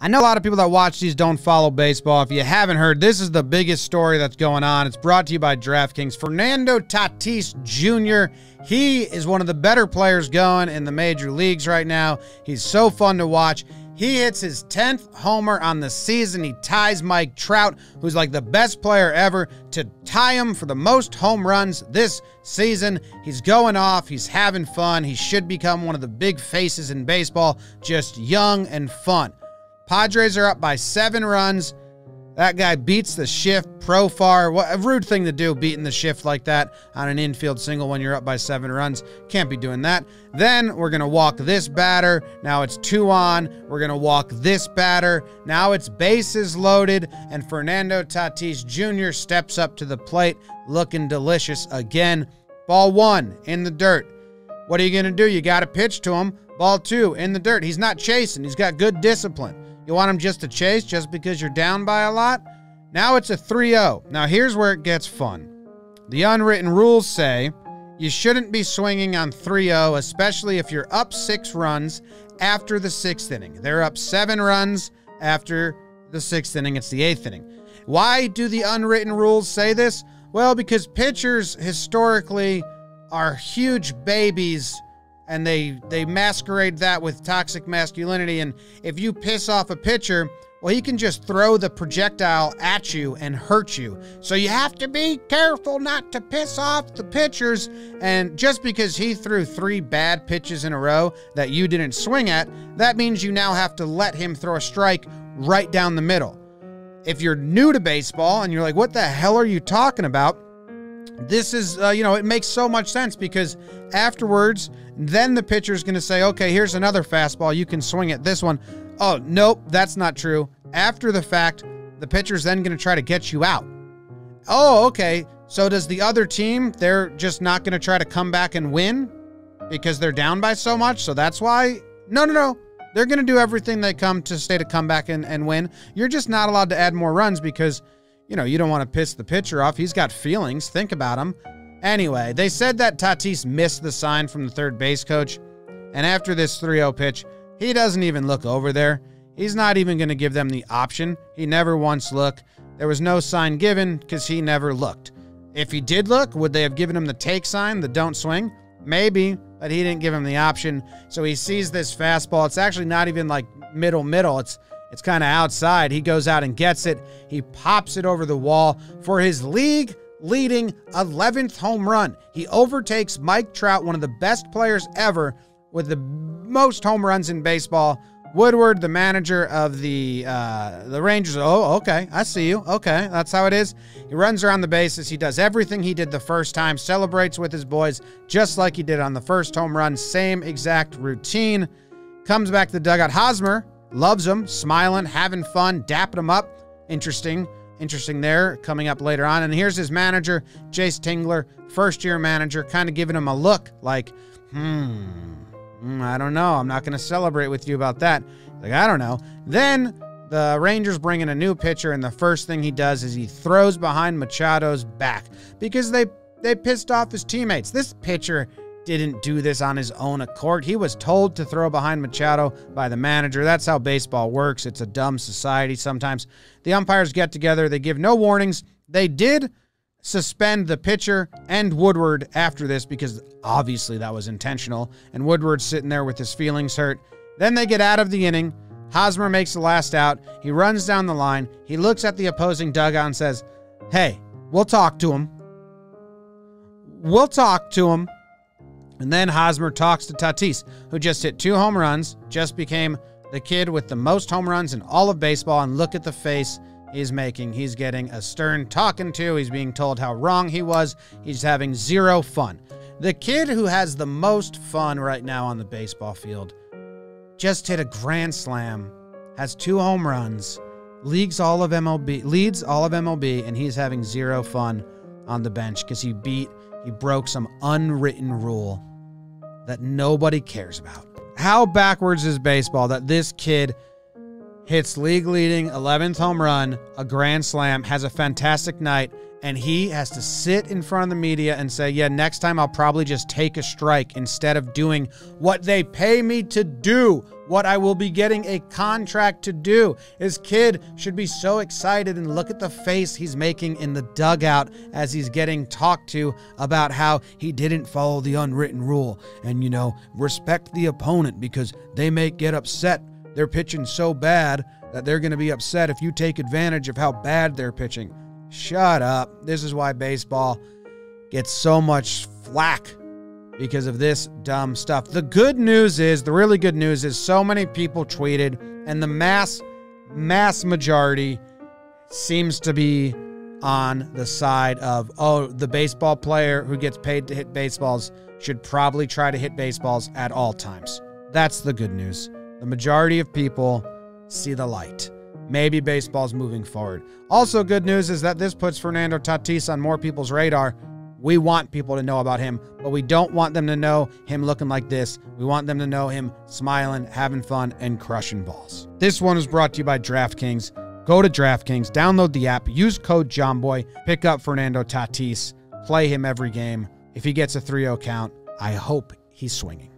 I know a lot of people that watch these don't follow baseball. If you haven't heard, this is the biggest story that's going on. It's brought to you by DraftKings. Fernando Tatis Jr., he is one of the better players going in the major leagues right now. He's so fun to watch. He hits his 10th homer on the season. He ties Mike Trout, who's like the best player ever, to tie him for the most home runs this season. He's going off. He's having fun. He should become one of the big faces in baseball, just young and fun. Padres are up by seven runs. That guy beats the shift Profar. What a rude thing to do, beating the shift like that on an infield single when you're up by seven runs. Can't be doing that. Then we're going to walk this batter. Now it's two on. We're going to walk this batter. Now it's bases loaded, and Fernando Tatis Jr. steps up to the plate looking delicious again. Ball one in the dirt. What are you going to do? You got to pitch to him. Ball two in the dirt. He's not chasing, he's got good discipline. You want them just to chase just because you're down by a lot? Now it's a 3 0. Now here's where it gets fun. The unwritten rules say you shouldn't be swinging on 3 0, especially if you're up six runs after the sixth inning. They're up seven runs after the sixth inning. It's the eighth inning. Why do the unwritten rules say this? Well, because pitchers historically are huge babies and they they masquerade that with toxic masculinity. And if you piss off a pitcher well he can just throw the projectile at you and hurt you. So you have to be careful not to piss off the pitchers. And just because he threw three bad pitches in a row that you didn't swing at that means you now have to let him throw a strike right down the middle. If you're new to baseball and you're like what the hell are you talking about this is uh, you know it makes so much sense because afterwards then the pitcher's going to say okay here's another fastball. You can swing at this one. Oh nope that's not true. After the fact the pitcher's then going to try to get you out. Oh okay so does the other team they're just not going to try to come back and win because they're down by so much so that's why? No no no. They're going to do everything they come to stay to come back and, and win. You're just not allowed to add more runs because you know, you don't want to piss the pitcher off. He's got feelings. Think about him. Anyway, they said that Tatis missed the sign from the third base coach. And after this 3 0 pitch, he doesn't even look over there. He's not even going to give them the option. He never once looked. There was no sign given because he never looked. If he did look, would they have given him the take sign, the don't swing? Maybe, but he didn't give him the option. So he sees this fastball. It's actually not even like middle middle. It's it's kind of outside. He goes out and gets it. He pops it over the wall for his league leading 11th home run. He overtakes Mike Trout, one of the best players ever, with the most home runs in baseball. Woodward, the manager of the uh, the Rangers. Oh, okay, I see you. Okay, that's how it is. He runs around the bases. He does everything he did the first time. Celebrates with his boys just like he did on the first home run. Same exact routine. Comes back to the dugout. Hosmer loves him, smiling, having fun, dapping him up. Interesting, interesting there coming up later on. And here's his manager, Jayce Tingler, first year manager, kind of giving him a look like, hmm, hmm I don't know. I'm not going to celebrate with you about that. Like, I don't know. Then the Rangers bring in a new pitcher, and the first thing he does is he throws behind Machado's back because they they pissed off his teammates. This pitcher didn't do this on his own accord. He was told to throw behind Machado by the manager. That's how baseball works. It's a dumb society sometimes. The umpires get together, they give no warnings. They did suspend the pitcher and Woodward after this because obviously that was intentional. And Woodward's sitting there with his feelings hurt. Then they get out of the inning. Hosmer makes the last out. He runs down the line. He looks at the opposing dugout and says, Hey, we'll talk to him. We'll talk to him. And then Hosmer talks to Tatis, who just hit two home runs, just became the kid with the most home runs in all of baseball. And look at the face he's making. He's getting a stern talking to. He's being told how wrong he was. He's having zero fun. The kid who has the most fun right now on the baseball field just hit a grand slam, has two home runs, leads all of MLB, leads all of MLB, and he's having zero fun on the bench because he beat, he broke some unwritten rule that nobody cares about. How backwards is baseball that this kid hits league leading 11th home run, a grand slam, has a fantastic night, and he has to sit in front of the media and say, Yeah, next time I'll probably just take a strike instead of doing what they pay me to do, what I will be getting a contract to do. His kid should be so excited and look at the face he's making in the dugout as he's getting talked to about how he didn't follow the unwritten rule and, you know, respect the opponent because they may get upset. They're pitching so bad that they're going to be upset if you take advantage of how bad they're pitching. Shut up. This is why baseball gets so much flack because of this dumb stuff. The good news is, the really good news is, so many people tweeted, and the mass, mass majority seems to be on the side of, oh, the baseball player who gets paid to hit baseballs should probably try to hit baseballs at all times. That's the good news. The majority of people see the light. Maybe baseball's moving forward. Also, good news is that this puts Fernando Tatis on more people's radar we want people to know about him, but we don't want them to know him looking like this. We want them to know him smiling, having fun, and crushing balls. This one is brought to you by DraftKings. Go to DraftKings, download the app, use code JOHNBOY, pick up Fernando Tatis, play him every game. If he gets a 3 0 count, I hope he's swinging.